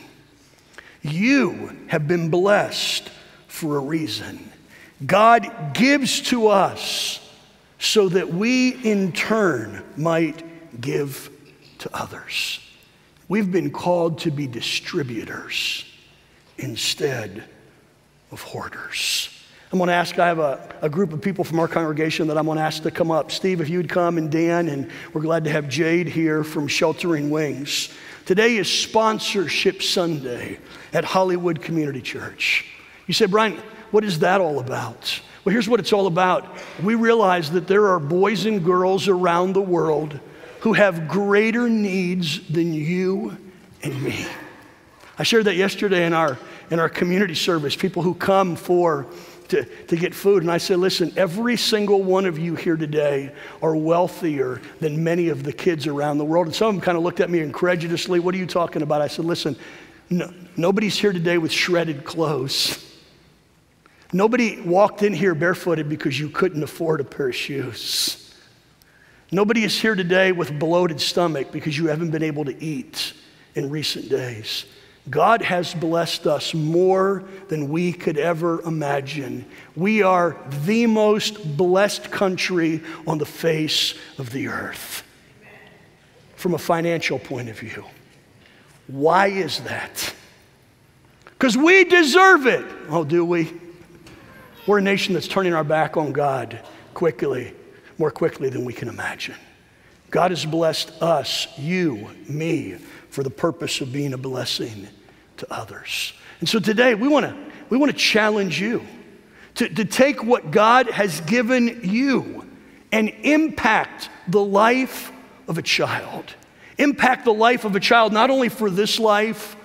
You have been blessed for a reason. God gives to us so that we in turn might give to others. We've been called to be distributors instead of hoarders. I'm going to ask, I have a, a group of people from our congregation that I'm going to ask to come up. Steve, if you'd come, and Dan, and we're glad to have Jade here from Sheltering Wings. Today is Sponsorship Sunday at Hollywood Community Church. You said, Brian, what is that all about? Well, here's what it's all about. We realize that there are boys and girls around the world who have greater needs than you and me. I shared that yesterday in our, in our community service, people who come for to, to get food. And I said, listen, every single one of you here today are wealthier than many of the kids around the world. And some of them kind of looked at me incredulously. What are you talking about? I said, listen, no, nobody's here today with shredded clothes. Nobody walked in here barefooted because you couldn't afford a pair of shoes. Nobody is here today with a bloated stomach because you haven't been able to eat in recent days. God has blessed us more than we could ever imagine. We are the most blessed country on the face of the earth from a financial point of view. Why is that? Because we deserve it. Oh, do we? We're a nation that's turning our back on God quickly more quickly than we can imagine. God has blessed us, you, me, for the purpose of being a blessing to others. And so today we want to we want to challenge you to, to take what God has given you and impact the life of a child. Impact the life of a child, not only for this life,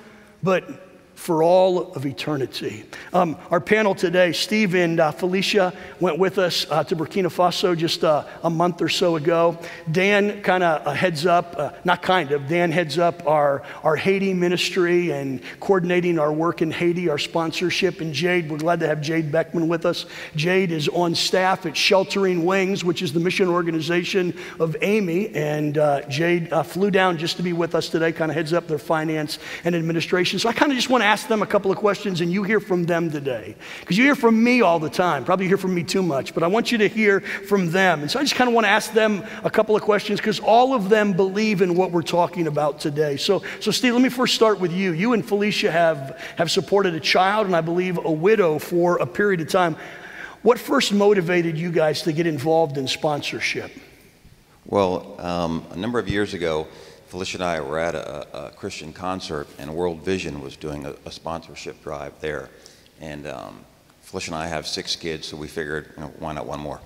but for all of eternity. Um, our panel today, Steve and uh, Felicia went with us uh, to Burkina Faso just uh, a month or so ago. Dan kind of uh, heads up, uh, not kind of, Dan heads up our, our Haiti ministry and coordinating our work in Haiti, our sponsorship. And Jade, we're glad to have Jade Beckman with us. Jade is on staff at Sheltering Wings, which is the mission organization of Amy. And uh, Jade flew down just to be with us today, kind of heads up their finance and administration. So I kind of just want to ask them a couple of questions and you hear from them today. Because you hear from me all the time. Probably hear from me too much, but I want you to hear from them. And so I just kind of want to ask them a couple of questions because all of them believe in what we're talking about today. So, so Steve, let me first start with you. You and Felicia have, have supported a child and I believe a widow for a period of time. What first motivated you guys to get involved in sponsorship? Well, um, a number of years ago, Felicia and I were at a, a Christian concert, and World Vision was doing a, a sponsorship drive there. And um, Felicia and I have six kids, so we figured, you know, why not one more?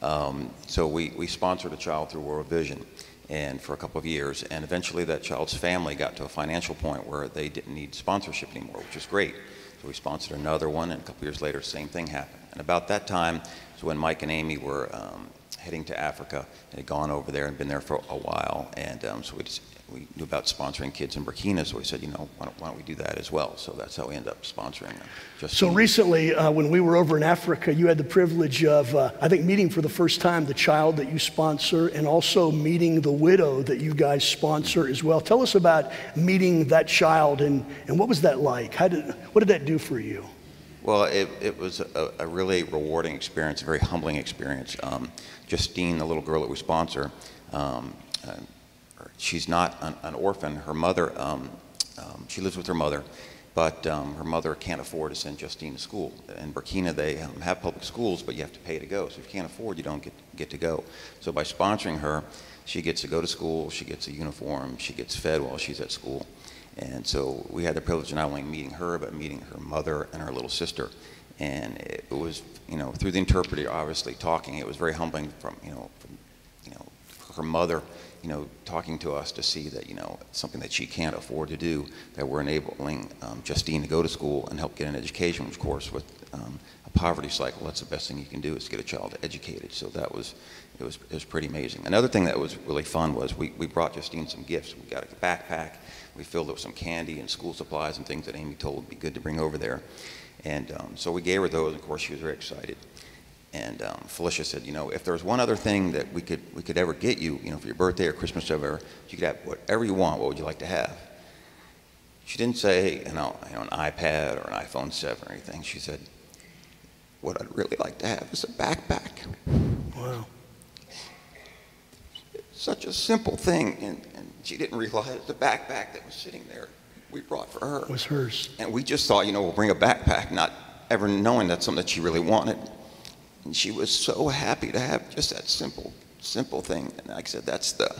Um, so we, we sponsored a child through World Vision and for a couple of years, and eventually that child's family got to a financial point where they didn't need sponsorship anymore, which is great. So we sponsored another one, and a couple years later, same thing happened. And about that time is when Mike and Amy were um, heading to Africa and had gone over there and been there for a while. And um, so we just, we knew about sponsoring kids in Burkina, so we said, you know, why don't, why don't we do that as well? So that's how we ended up sponsoring them. Just so recently, uh, when we were over in Africa, you had the privilege of, uh, I think, meeting for the first time the child that you sponsor and also meeting the widow that you guys sponsor as well. Tell us about meeting that child and, and what was that like? How did, what did that do for you? Well, it, it was a, a, really rewarding experience, a very humbling experience. Um, Justine, the little girl that we sponsor, um, uh, she's not an, an, orphan. Her mother, um, um she lives with her mother, but um, her mother can't afford to send Justine to school. In Burkina, they um, have public schools, but you have to pay to go. So if you can't afford, you don't get, get to go. So by sponsoring her, she gets to go to school, she gets a uniform, she gets fed while she's at school. And so we had the privilege of not only meeting her, but meeting her mother and her little sister. And it was, you know, through the interpreter, obviously talking, it was very humbling from, you know, from, you know, her mother, you know, talking to us to see that, you know, something that she can't afford to do, that we're enabling um, Justine to go to school and help get an education, of course with um, a poverty cycle, that's the best thing you can do is get a child educated. So that was, it was, it was pretty amazing. Another thing that was really fun was we, we brought Justine some gifts. We got a backpack we filled it with some candy and school supplies and things that Amy told would be good to bring over there. And um, so we gave her those. And of course, she was very excited. And um, Felicia said, you know, if there's one other thing that we could we could ever get you, you know, for your birthday or Christmas or whatever, you could have whatever you want. What would you like to have? She didn't say, you know, you know, an iPad or an iPhone 7 or anything. She said, what I'd really like to have is a backpack. Wow. It's such a simple thing, and, and she didn't realize the backpack that was sitting there we brought for her. Was hers. And we just thought, you know, we'll bring a backpack, not ever knowing that's something that she really wanted. And she was so happy to have just that simple, simple thing. And like I said, that's the,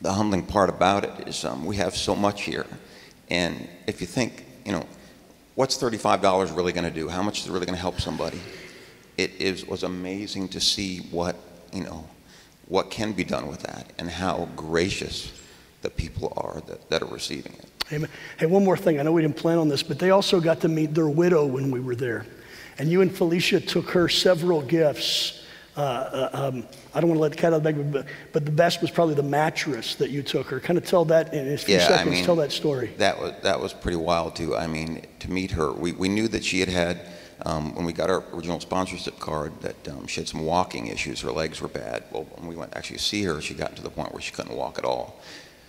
the humbling part about it is um, we have so much here. And if you think, you know, what's $35 really going to do? How much is it really going to help somebody? It is, was amazing to see what, you know, what can be done with that and how gracious the people are that, that are receiving it. Amen. Hey, one more thing. I know we didn't plan on this, but they also got to meet their widow when we were there. And you and Felicia took her several gifts. Uh, uh, um, I don't want to let the cat out of the bag, but, but the best was probably the mattress that you took her. Kind of tell that in a few Yeah, I seconds. mean, tell that story. That was that was pretty wild too. I mean, to meet her, we, we knew that she had had um, when we got our original sponsorship card that um, she had some walking issues. Her legs were bad. Well, when we went actually to see her, she got to the point where she couldn't walk at all.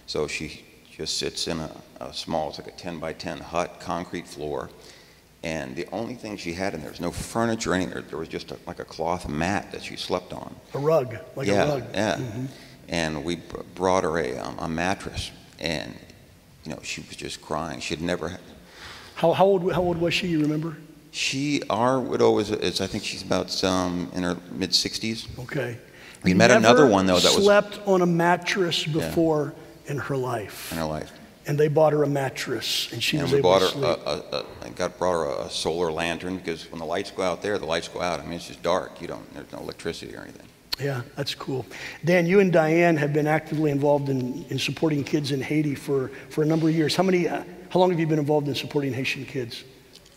So she just sits in a, a small, it's like a 10 by 10 hut, concrete floor. And the only thing she had in there was no furniture anywhere. There was just a, like a cloth mat that she slept on. A rug, like yeah, a rug. Yeah. Mhm. And we brought her a, um, a mattress, and you know she was just crying. She'd never. ha- How, how, old, how old was she, you remember? She, our widow is, is I think she's about um, in her mid 60s. Okay. We met another one though that was slept on a mattress before in her life. in her life, And they bought her a mattress, and she and was we able bought to her sleep. a, a, a, and got brought her a, solar lantern because when the lights go out there, the lights go out. I mean, it's just dark. You don't. There's no electricity or anything. Yeah, that's cool. Dan, you and Diane have been actively involved in, in supporting kids in Haiti for, for a number of years. How many? Uh, how long have you been involved in supporting Haitian kids?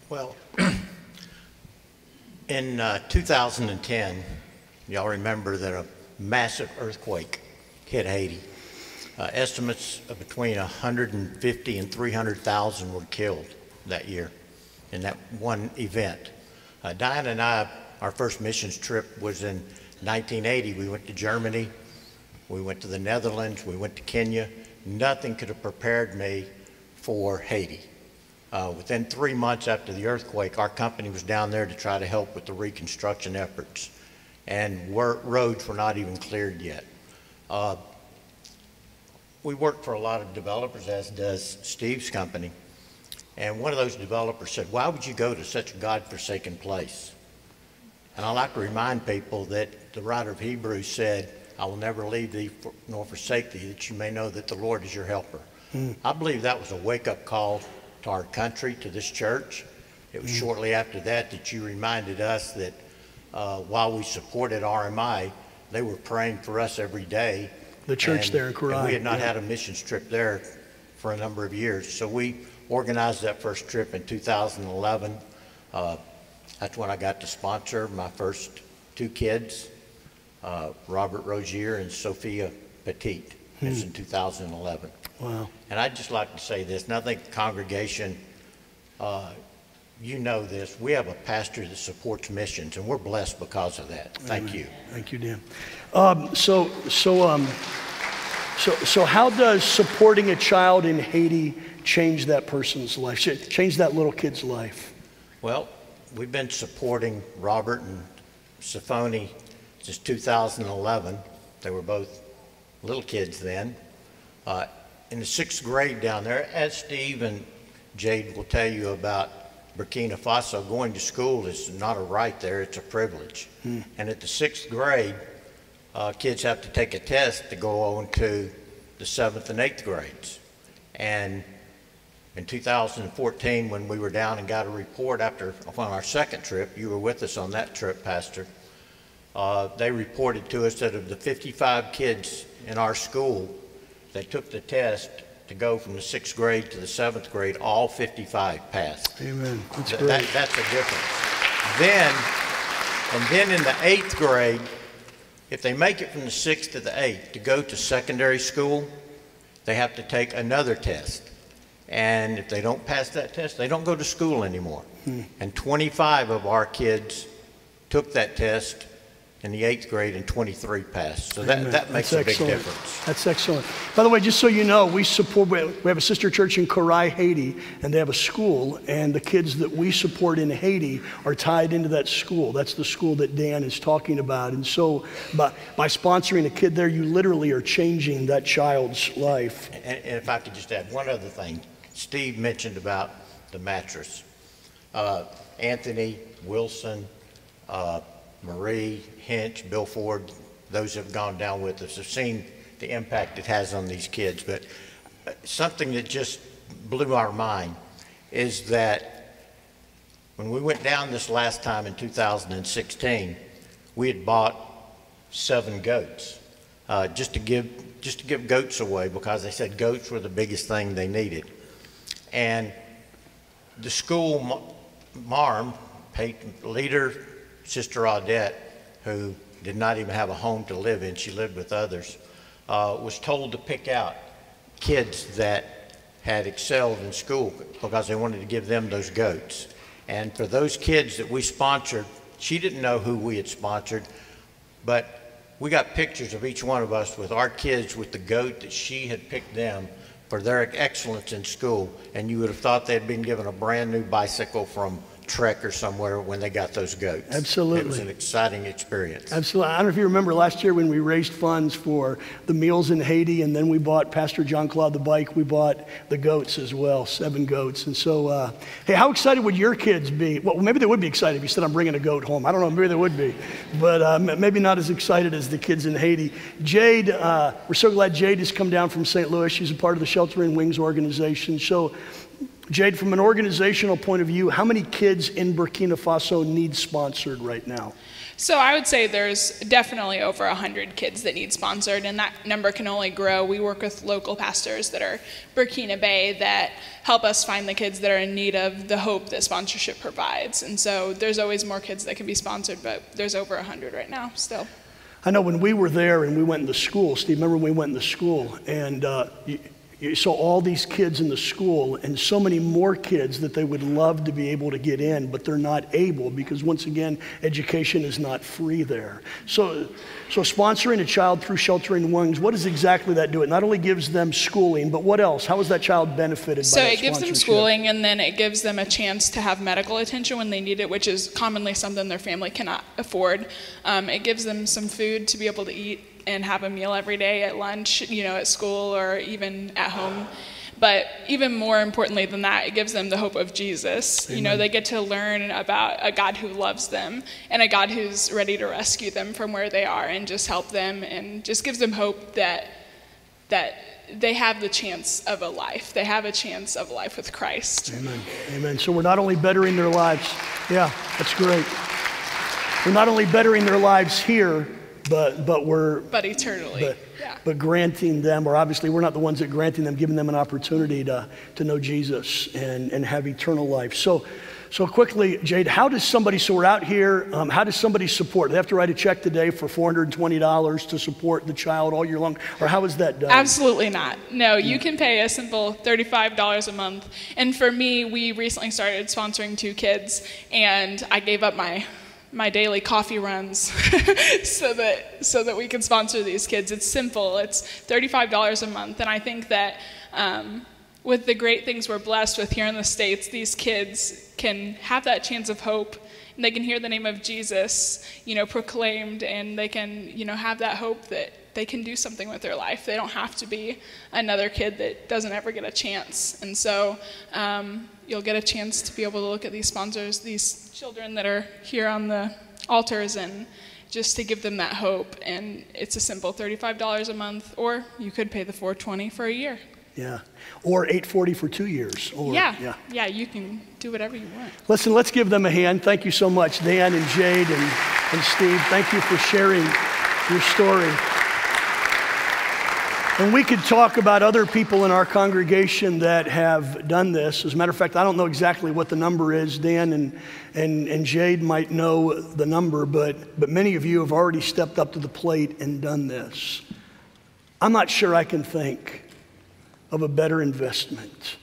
Well, in uh, 2010, y'all remember that a massive earthquake hit Haiti. Uh, estimates of between 150 and 300,000 were killed that year in that one event. Uh, Diane and I, our first missions trip was in 1980. We went to Germany, we went to the Netherlands, we went to Kenya. Nothing could have prepared me for Haiti. Uh, within three months after the earthquake, our company was down there to try to help with the reconstruction efforts, and roads were not even cleared yet. Uh, we work for a lot of developers, as does Steve's company, and one of those developers said, "Why would you go to such a God-forsaken place?" And I like to remind people that the writer of Hebrews said, "I will never leave thee nor forsake thee, that you may know that the Lord is your helper." I believe that was a wake-up call to our country, to this church. It was shortly after that that you reminded us that uh, while we supported RMI, they were praying for us every day. The church And- there in And we had not had a missions trip there for a number of years. So we organized that first trip in 2011. Uh, That's when I got to sponsor my first two kids, uh, Robert Rogier and Sophia Petit. It was in 2011. Wow. And I'd just like to say this, and I think the congregation, uh, you know this, we have a pastor that supports missions, and we're blessed because of that. Thank you. Thank you, Dan. Um, so, so, um, so, so, how does supporting a child in Haiti change that person's life? Change that little kid's life? Well, we've been supporting Robert and Safoni since 2011. They were both little kids then. Uh, in the sixth grade down there, as Steve and Jade will tell you about Burkina Faso, going to school is not a right there, it's a privilege. And at the sixth grade, uh, kids have to take a test to go on to the seventh and eighth grades. And in 2014, when we were down and got a report after, on our second trip, you were with us on that trip, Pastor, uh, they reported to us that of the 55 kids in our school that took the test to go from the sixth grade to the seventh grade, all 55 passed. Amen. That's Th- that- That's a difference. Then, and then in the eighth grade, if they make it from the sixth to the eighth to go to secondary school, they have to take another test. And if they don't pass that test, they don't go to school anymore. Hmm. And 25 of our kids took that test in the eighth grade and 23 passed. So that, that makes That's a big difference. That's excellent. By the way, just so you know, we support, we have a sister church in Corail, Haiti, and they have a school, and the kids that we support in Haiti are tied into that school. That's the school that Dan is talking about. And so by, by sponsoring a kid there, you literally are changing that child's life. And, and if I could just add one other thing, Steve mentioned about the mattress. Uh, Anthony, Wilson, uh, Marie, Hinch, Bill Ford, those have gone down with us, have seen the impact it has on these kids. But uh, something that just blew our mind is that when we went down this last time in 2016, we had bought seven goats uh, just to give just to give goats away because they said goats were the biggest thing they needed. And the school ma- marm, leader, Sister Audette, who did not even have a home to live in, she lived with others, uh, was told to pick out kids that had excelled in school because they wanted to give them those goats. And for those kids that we sponsored, she didn't know who we had sponsored, but we got pictures of each one of us with our kids with the goat that she had picked them for their excellence in school. And you would have thought they had been given a brand new bicycle from Trek or somewhere when they got those goats. Absolutely. It was an exciting experience. Absolutely. I don't know if you remember last year when we raised funds for the meals in Haiti, and then we bought Pastor John Claude the bike. We bought the goats as well, seven goats. And so, uh, hey, how excited would your kids be? Well, maybe they would be excited if you said I'm bringing a goat home. I don't know, maybe they would be, but uh, maybe not as excited as the kids in Haiti. Jade, uh, we're so glad Jade has come down from St. Louis. She's a part of the Sheltering Wings organization. So. Jade, from an organizational point of view, how many kids in Burkina Faso need sponsored right now? So I would say there's definitely over 100 kids that need sponsored, and that number can only grow. We work with local pastors that are Burkinabé that help us find the kids that are in need of the hope that sponsorship provides. And so there's always more kids that can be sponsored, but there's over 100 right now still. I know when we were there and we went in the school, Steve, remember when we went in the school and uh, you, saw all these kids in the school and so many more kids that they would love to be able to get in, but they're not able because, once again, education is not free there. So, so sponsoring a child through Sheltering Wings, what does exactly that do? It not only gives them schooling, but what else? How is that child benefited So it gives them schooling and then it gives them a chance to have medical attention when they need it, which is commonly something their family cannot afford. Um, it gives them some food to be able to eat and have a meal every day at lunch, you know, at school or even at home. But even more importantly than that, it gives them the hope of Jesus. You know, they get to learn about a God who loves them and a God who's ready to rescue them from where they are and just help them and just gives them hope that that they have the chance of a life. They have a chance of a life with Christ. Amen. Amen. So we're not only bettering their lives, yeah, that's great. We're not only bettering their lives here, but but we're But eternally. but, yeah. but granting them, or obviously we're not the ones that granting them, giving them an opportunity to, to know Jesus and, and have eternal life. So, so quickly, Jade, how does somebody, so we're out here, um, how does somebody support? They have to write a check today for $420 to support the child all year long, or how is that done? Absolutely not. No, you can pay a simple $35 a month. And for me, we recently started sponsoring two kids, and I gave up my my daily coffee runs so that so that we can sponsor these kids. It's simple. It's $35 a month, and I think that um, with the great things we're blessed with here in the states, these kids can have that chance of hope. And they can hear the name of Jesus, you know, proclaimed, and they can, you know, have that hope that they can do something with their life. They don't have to be another kid that doesn't ever get a chance. And so um, you'll get a chance to be able to look at these sponsors, these children that are here on the altars, and just to give them that hope. And it's a simple $35 a month, or you could pay the 420 for a year. Yeah. Or 840 for two years. Or, yeah, yeah. yeah, you can do whatever you want. Listen, let's give them a hand. Thank you so much, Dan and Jade and, and Steve. Thank you for sharing your story. And we could talk about other people in our congregation that have done this. As a matter of fact, I don't know exactly what the number is. Dan and, and, and Jade might know the number, but, but many of you have already stepped up to the plate and done this. I'm not sure I can think of a better investment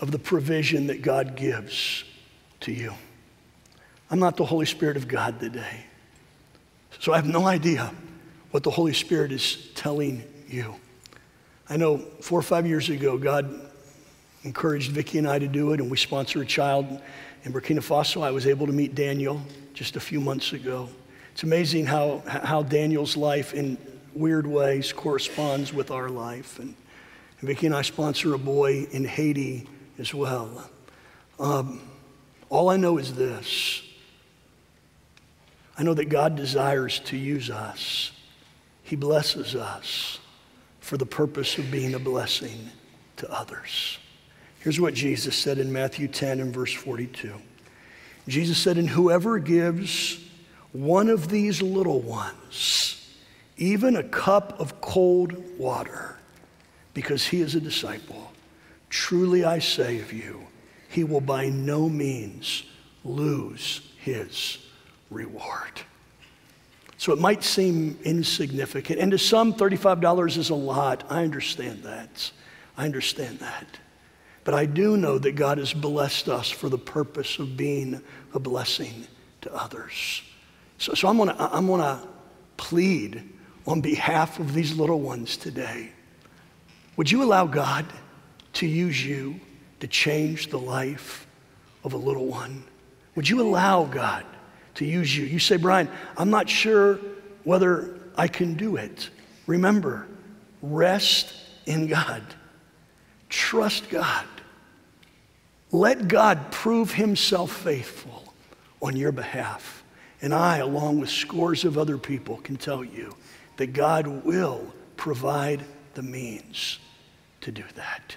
of the provision that God gives to you. I'm not the Holy Spirit of God today. So I have no idea what the Holy Spirit is telling you. I know four or five years ago, God encouraged Vicki and I to do it, and we sponsor a child in Burkina Faso. I was able to meet Daniel just a few months ago. It's amazing how, how Daniel's life, in weird ways, corresponds with our life. And, and Vicki and I sponsor a boy in Haiti as well. Um, all I know is this I know that God desires to use us, He blesses us for the purpose of being a blessing to others. Here's what Jesus said in Matthew 10 and verse 42. Jesus said, And whoever gives one of these little ones, even a cup of cold water, because he is a disciple, truly I say of you, he will by no means lose his reward. So it might seem insignificant. And to some, $35 is a lot. I understand that. I understand that. But I do know that God has blessed us for the purpose of being a blessing to others. So, so I'm going to I'm gonna plead on behalf of these little ones today. Would you allow God to use you to change the life of a little one? Would you allow God to use you? You say, Brian, I'm not sure whether I can do it. Remember, rest in God, trust God. Let God prove himself faithful on your behalf. And I, along with scores of other people, can tell you that God will provide the means to do that.